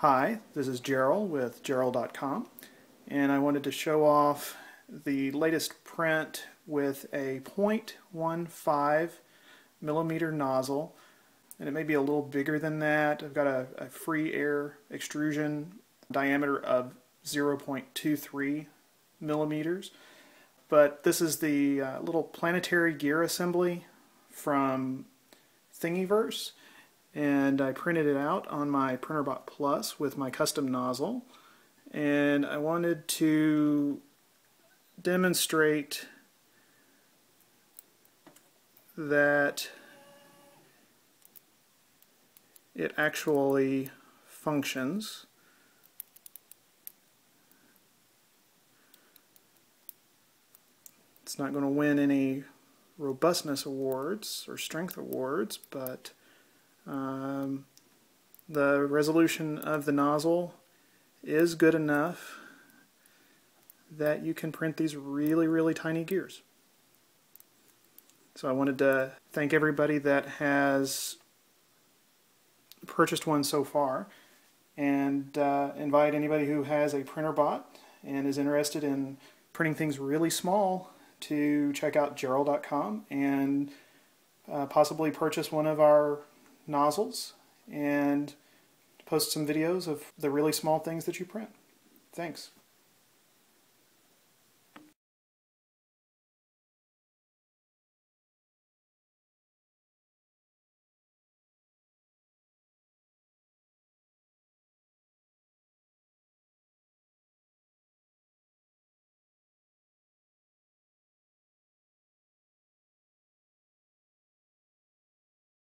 Hi, this is Jerrill with Jerrill.com and I wanted to show off the latest print with a 0.15 millimeter nozzle and it may be a little bigger than that. I've got a, a free air extrusion diameter of 0.23 millimeters but this is the uh, little planetary gear assembly from Thingiverse and I printed it out on my Printrbot Plus with my custom nozzle and I wanted to demonstrate that it actually functions. It's not going to win any robustness awards or strength awards, but um, the resolution of the nozzle is good enough that you can print these really, really tiny gears. So I wanted to thank everybody that has purchased one so far and uh, invite anybody who has a Printrbot and is interested in printing things really small to check out Jerrill.com and uh, possibly purchase one of our nozzles and post some videos of the really small things that you print. Thanks.